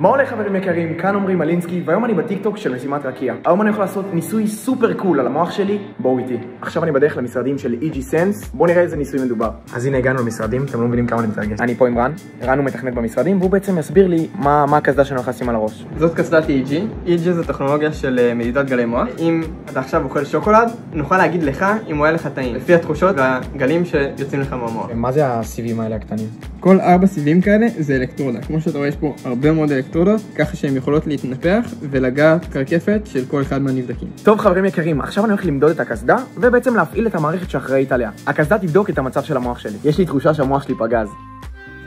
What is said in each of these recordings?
מה הולך חברים יקרים? כאן עמרי מלינסקי, והיום אני בטיקטוק של משימת רקיע. היום אני הולך לעשות ניסוי super cool על המוח שלי, בואו איתי. עכשיו אני בדרך למשרדים של EEG Sense, בואו נראה איזה ניסוי מדובר. אז הנה הגענו למשרדים, אתם לא מבינים כמה אני מתרגש. אני פה עם רן, רן הוא מתכנת במשרדים, והוא בעצם יסביר לי מה, מה הקסדה שאני הולך לשים על הראש. זאת קסדת EEG. EEG זו טכנולוגיה של אה, מדידת גלי מוח. אם אתה עכשיו אוכל שוקולד, נוכל להגיד לך אם הוא היה לך טעים, לפי התחושות והגלים שיוצאים לך מהמוח. מה זה הסיבים האלה הקטנים? כל ארבע סיבים כאלה זה אלקטרודה. כמו שאתה רואה יש פה הרבה מאוד אלקטרודות, ככה שהן יכולות להתנפח ולגעת קרקפת של כל אחד מהנבדקים. טוב חברים יקרים, עכשיו אני הולך למדוד את הקסדה, ובעצם להפעיל את המערכת שאחראית עליה. הקסדה תבדוק את המצב של המוח שלי. יש לי תחושה שהמוח שלי פגז.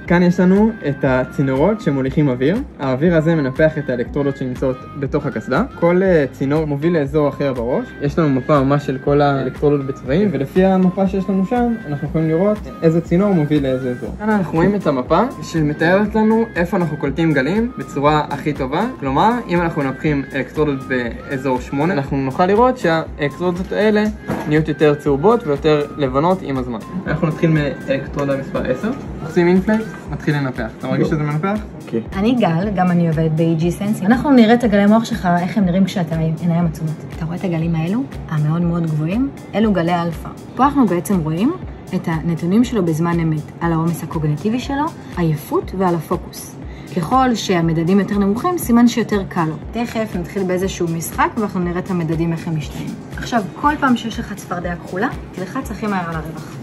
כאן יש לנו את הצינורות שמוליכים אוויר. האוויר הזה מנפח את האלקטרודות שנמצאות בתוך הקסדה. כל uh, צינור מוביל לאזור אחר בראש. יש לנו מפה ממש של כל האלקטרודות בצבעים, ולפי המפה שיש לנו שם, אנחנו יכולים לראות איזה צינור מוביל לאיזה אזור. כאן אנחנו רואים את המפה שמתארת לנו איפה אנחנו קולטים גלים בצורה הכי טובה. כלומר, אם אנחנו מנפחים אלקטרודות באזור 8, אנחנו נוכל לראות שהאלקטרודות האלה נהיות יותר צהובות ויותר לבנות עם הזמן. אנחנו נתחיל מאלקטרודה מספר 10. עושים inflate, מתחיל לנפח. אתה מרגיש שזה מנפח? כן. אני גל, גם אני עובדת ב- EEG Sense. אנחנו נראה את הגלי מוח שלך, איך הם נראים כשאתה עם עיניים עצומות. אתה רואה את הגלים האלו, המאוד מאוד גבוהים? אלו גלי אלפא. פה אנחנו בעצם רואים את הנתונים שלו בזמן אמת, על העומס הקוגניטיבי שלו, עייפות ועל הפוקוס. ככל שהמדדים יותר נמוכים, סימן שיותר קל לו. תכף נתחיל באיזשהו משחק ואנחנו נראה את המדדים איך הם משתנים. עכשיו, כל פעם שיש לך צפרדע כחולה, תלחץ הכי מהר על הרווח.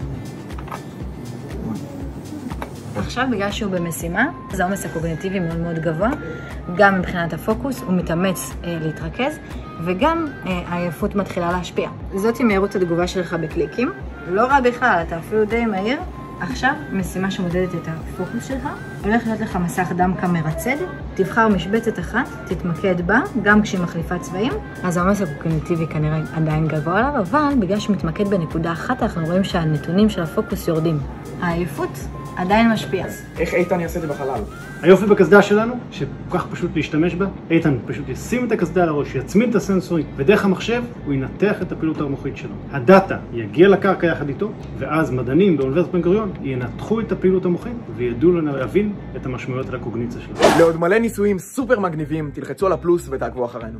עכשיו, בגלל שהוא במשימה, אז העומס הקוגניטיבי מאוד מאוד גבוה, גם מבחינת הפוקוס, הוא מתאמץ אה, להתרכז, וגם אה, העייפות מתחילה להשפיע. זאת מהירות התגובה שלך בקליקים. לא רע בכלל, אתה אפילו די מהיר. עכשיו, משימה שמודדת את הפוקוס שלך, הולך להיות לך מסך דמקה מרצד, תבחר משבצת אחת, תתמקד בה, גם כשהיא מחליפה צבעים, אז העומס הקוגניטיבי כנראה עדיין גבוה עליו, אבל בגלל שמתמקד בנקודה אחת, אנחנו רואים שהנתונים של הפוקוס יורדים. העייפות עדיין משפיעה. איך איתן יעשה את זה בחלל? היופי בקסדה שלנו, שכל כך פשוט להשתמש בה, איתן פשוט ישים את הקסדה על הראש, יצמיד את הסנסורים, ודרך המחשב הוא ינתח את הפעילות המוחית שלו. הדאטה יגיע לקרקע יחד איתו, ואז מדענים באוניברסיטת בן גוריון ינתחו את הפעילות המוחית, וידעו לנו להבין את המשמעויות על הקוגניציה שלו. לעוד מלא ניסויים סופר מגניבים, תלחצו על הפלוס ותעקבו אחרינו.